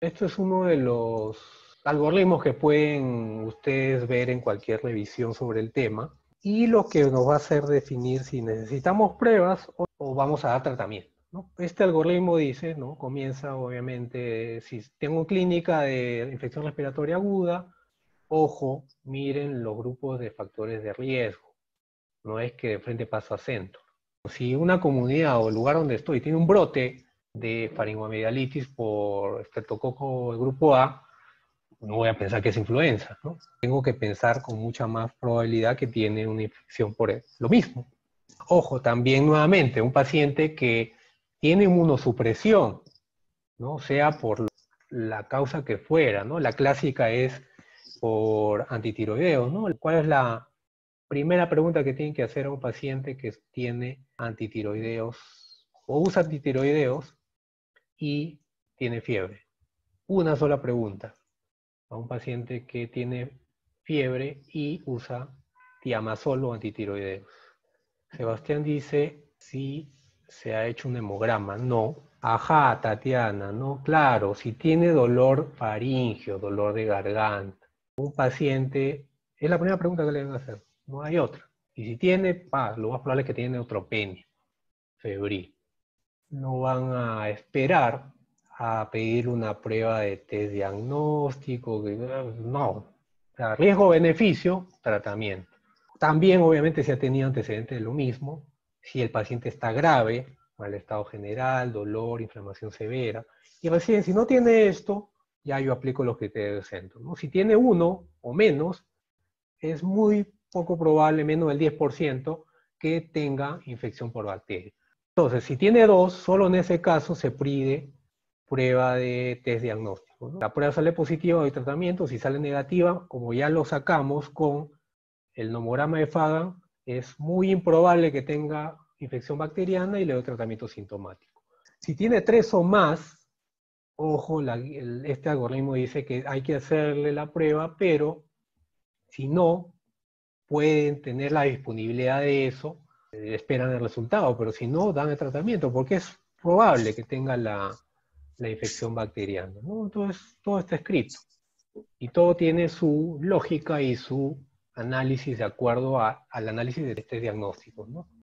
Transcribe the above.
Esto es uno de los algoritmos que pueden ustedes ver en cualquier revisión sobre el tema y lo que nos va a hacer definir si necesitamos pruebas o, vamos a dar tratamiento. Este algoritmo dice, ¿no? comienza obviamente, si tengo clínica de infección respiratoria aguda, ojo, miren los grupos de factores de riesgo. No es que de frente pasa acento. Si una comunidad o lugar donde estoy tiene un brote de faringoamigdalitis por estreptococo grupo A, no voy a pensar que es influenza, ¿no? Tengo que pensar con mucha más probabilidad que tiene una infección por lo mismo. Ojo, también nuevamente, un paciente que tiene inmunosupresión, ¿no? Sea por la causa que fuera, ¿no? La clásica es por antitiroideos, ¿no? ¿Cuál es la primera pregunta que tienen que hacer a un paciente que tiene antitiroideos o usa antitiroideos y tiene fiebre? Una sola pregunta a un paciente que tiene fiebre y usa tiamazol o antitiroideos. Sebastián dice si se ha hecho un hemograma. No. Ajá, Tatiana, no, claro, si tiene dolor faringio, dolor de garganta, un paciente, es la primera pregunta que le van a hacer, no hay otra. Y si tiene, pa, lo más probable es que tiene neutropenia, febril. No van a esperar a pedir una prueba de test diagnóstico, no. riesgo-beneficio, tratamiento. También, obviamente, se ha tenido antecedentes de lo mismo, si el paciente está grave, mal estado general, dolor, inflamación severa, y recién, si no tiene esto, ya yo aplico los criterios de centro. ¿no? Si tiene uno o menos, es muy poco probable, menos del 10%, que tenga infección por bacteria. Entonces, si tiene dos, solo en ese caso se pide prueba de test diagnóstico. La prueba sale positiva, hay tratamiento. Si sale negativa, como ya lo sacamos con el nomograma de Fagan, es muy improbable que tenga infección bacteriana y le doy tratamiento sintomático. Si tiene tres o más, ojo, este algoritmo dice que hay que hacerle la prueba, pero si no, pueden tener la disponibilidad de eso, esperan el resultado, pero si no, dan el tratamiento, porque es probable que tenga la, infección bacteriana. Entonces, todo está escrito. Y todo tiene su lógica y su análisis de acuerdo al análisis de este diagnóstico.